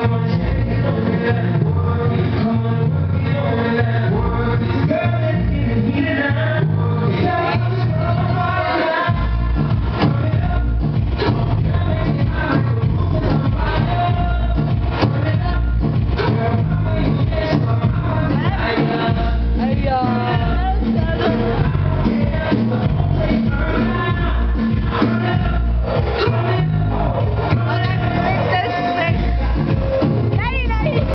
Yeah.